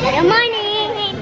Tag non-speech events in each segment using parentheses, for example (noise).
Good morning.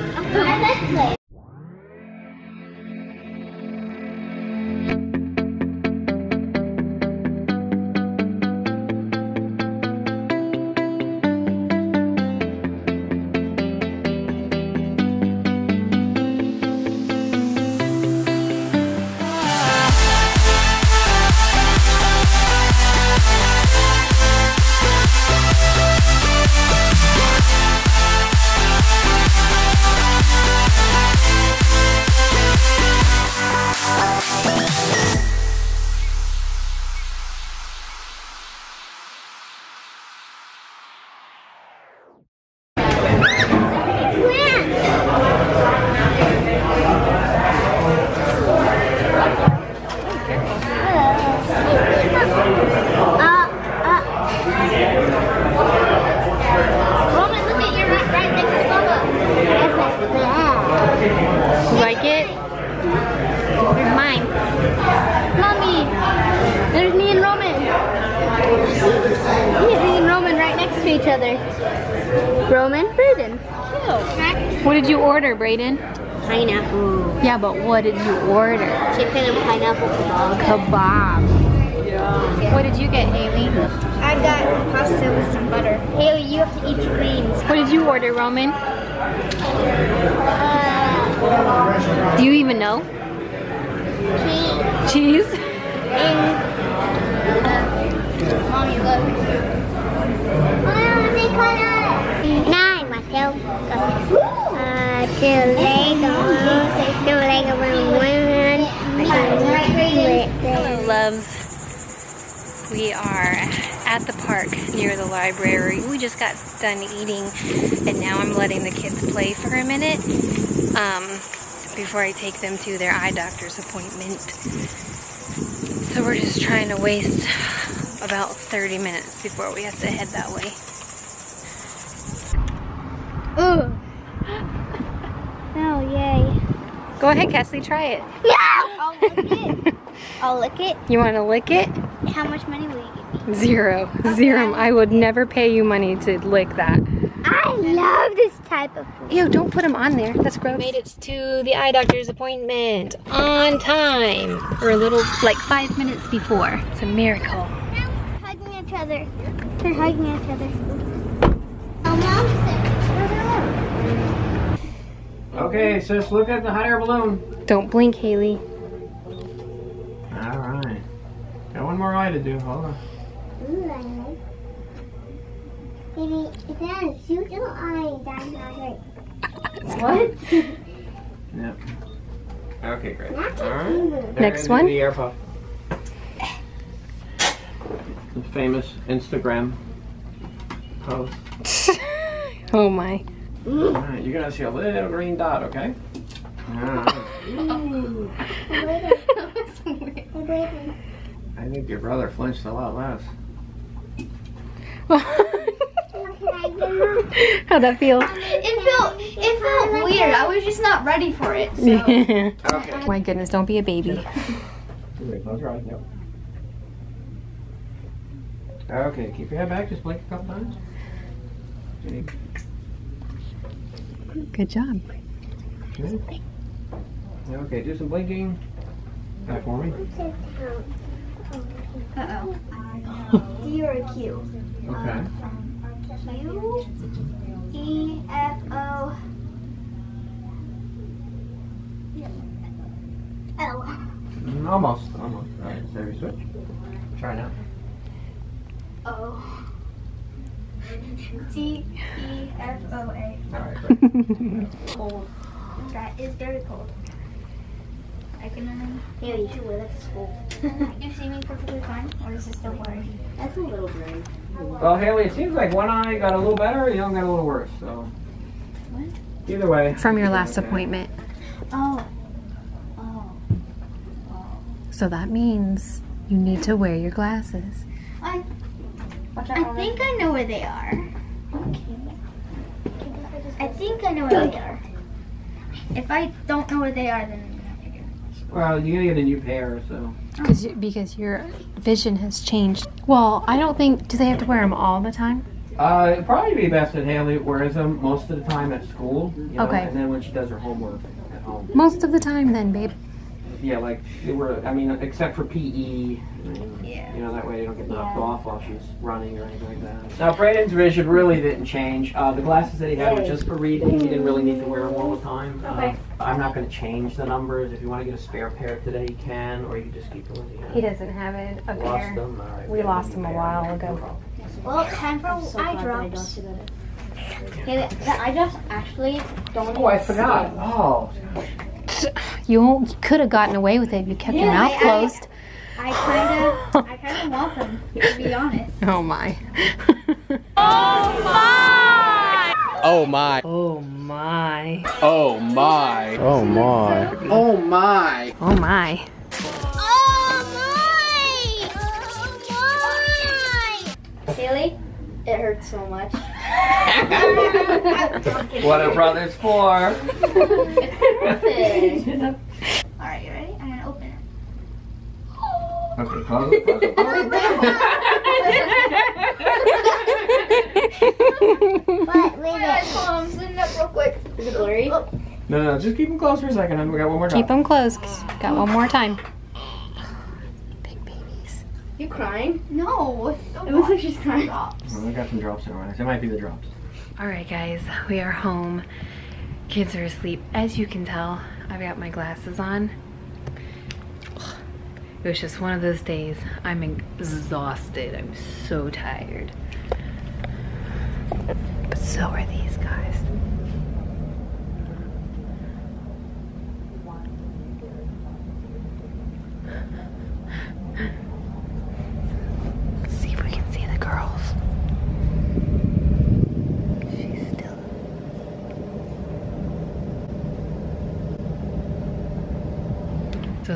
Each other. Roman, Braden. What did you order, Brayden? Pineapple. Yeah, but what did you order? Chicken and pineapple kebab. Kebab. What did you get, Haley? I got pasta with some butter. Haley, you have to eat your greens. What did you order, Roman? Uh, Do you even know? cheese Cheese? and uh, mommy, look. Nine, Mateo. Uh, two Lego, two Lego one, Hello, loves. We are at the park near the library. We just got done eating, and now I'm letting the kids play for a minute um, before I take them to their eye doctor's appointment. So we're just trying to waste about 30 minutes before we have to head that way. Ooh. Oh, yay. Go ahead, Kesley, try it. No! I'll lick it. (laughs) I'll lick it. You want to lick it? How much money will you give me? Zero. Zero. I would never pay you money to lick that. I love this type of food. Ew, don't put them on there. That's gross. We made it to the eye doctor's appointment on time. Or a little, like five minutes before. It's a miracle. They're hugging each other. They're hugging each other. Okay, sis, look at the hot air balloon. Don't blink, Haley. All right. Got one more eye to do. Hold on. Ooh, I like. Baby, it's not a shoot your eye. That's not right. What? Yep. Okay, great. Not All a right. human. Next And one. The air puff. The famous Instagram post. (laughs) oh my. All right, you're gonna see a little green dot, okay? All right. I'm waiting. I'm waiting. I think your brother flinched a lot less. (laughs) How'd that feel? It felt it felt weird. I was just not ready for it. So. (laughs) Okay. My goodness, don't be a baby. Wait, close your eyes. Yep. Okay, keep your head back. Just blink a couple times. Okay. Good job. Good. Okay, do some blinking. Back for me. Uh oh. D or a Q? Okay. Q E F O L. Almost, almost. All right, so we switch. Try now. O T E F O A. All right. Cold. That is very cold. I can um, Yeah, you should wear that to school. (laughs) you see me perfectly fine, or is it still blurry? That's a little gray. Well, Haley, it seems like one eye got a little better, the other got a little worse. So, What? either way. From your last appointment. Oh. Oh. So that means you need to wear your glasses. I I think I know where they are. I think I know where they are. If I don't know where they are, then I'm gonna have to get Well, you're gonna get a new pair, so. Because because your vision has changed. Well, I don't think. Do they have to wear them all the time? Uh, it'd probably be best that Haley wears them most of the time at school. You know, Okay. And then when she does her homework at home. Most of the time, then, babe. Yeah, like they were. I mean, except for PE. Yeah. You know, that way they don't get knocked off while she's running or anything like that. Now, Braden's vision really didn't change. Uh, the glasses that he had were just for reading. He didn't really need to wear them all the time. Okay. Uh, I'm not going to change the numbers. If you want to get a spare pair today, you can, or you can just keep the ones you have. He doesn't have it a Lost pair. them. All right. We lost new him a while ago. problem. Well, time for So eye glad I don't drops. do. Okay, the, the eye drops actually don't. Oh, I forgot. Oh, You could have gotten away with it if you kept your mouth I- I- closed. I kind of, I kind of (laughs) want them. To be honest. Oh, (laughs) oh my. Oh my. Oh my. oh my. Oh my. Oh my. Oh my. Oh my! Oh my! Haley, it hurts so much. (laughs) What are brothers for? Alright, you ready? I'm gonna open it. Okay, close it, close it, close it. But wait, Guys, hold on, sitting up real quick. Is it blurry? Oh. No, no, just keep them closed for a second, and we got one more Keep drop. them closed. 'cause we got one more time. Big babies. You crying? no. It looks like she's crying. Oh, we got some drops in our eyes. It might be the drops. All right, guys, we are home. Kids are asleep. As you can tell, I've got my glasses on. It was just one of those days. I'm exhausted. I'm so tired. But so are these guys. Let's see if we can see the girls. She's still.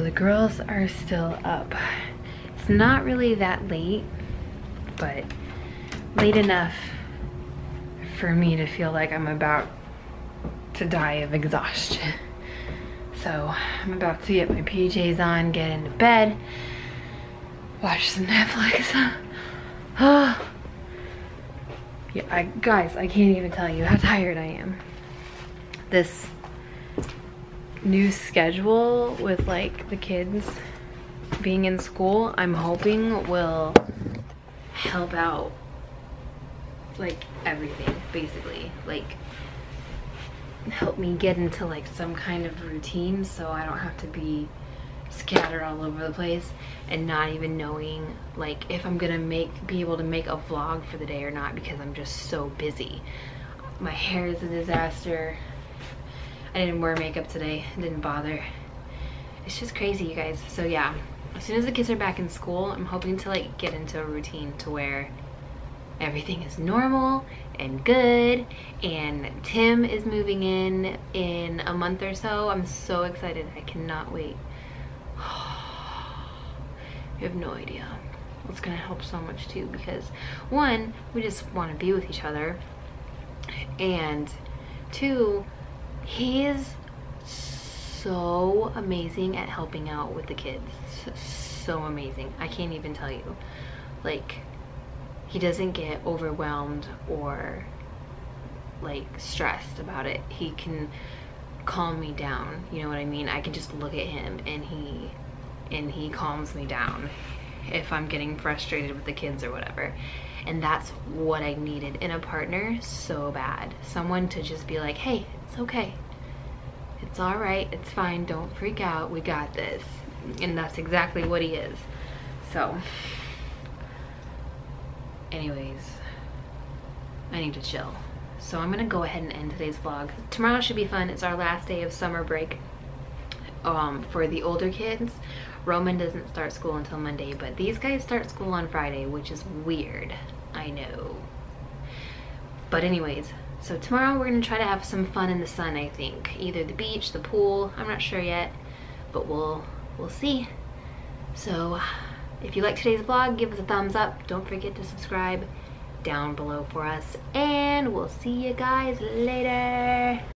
The girls are still up. It's not really that late, but late enough for me to feel like I'm about to die of exhaustion. So I'm about to get my PJs on, get into bed, watch some Netflix. (sighs) Yeah, I, guys, I can't even tell you how tired I am. This new schedule with like the kids being in school, I'm hoping will help out like everything basically. Like help me get into like some kind of routine so I don't have to be scattered all over the place and not even knowing like if I'm gonna make be able to make a vlog for the day or not because I'm just so busy. My hair is a disaster. I didn't wear makeup today, didn't bother. It's just crazy you guys. So yeah, as soon as the kids are back in school, I'm hoping to like get into a routine to where everything is normal and good and Tim is moving in in a month or so. I'm so excited. I cannot wait. (sighs) You have no idea. It's gonna help so much too because one, we just want to be with each other, and two, he is so amazing at helping out with the kids. So amazing. I can't even tell you. Like, he doesn't get overwhelmed or like stressed about it. He can calm me down. You know what I mean? I can just look at him and he and he calms me down if I'm getting frustrated with the kids or whatever. And that's what I needed in a partner so bad. Someone to just be like, hey, it's okay. It's all right. It's fine. Don't freak out. We got this. And that's exactly what he is. So, anyways, I need to chill. So I'm gonna go ahead and end today's vlog. Tomorrow should be fun. It's our last day of summer break um, for the older kids. Roman doesn't start school until Monday, but these guys start school on Friday, which is weird. I know. But anyways, so tomorrow we're gonna try to have some fun in the sun, I think. Either the beach, the pool, I'm not sure yet, but we'll we'll see. So if you like today's vlog, give us a thumbs up. Don't forget to subscribe down below for us. And we'll see you guys later.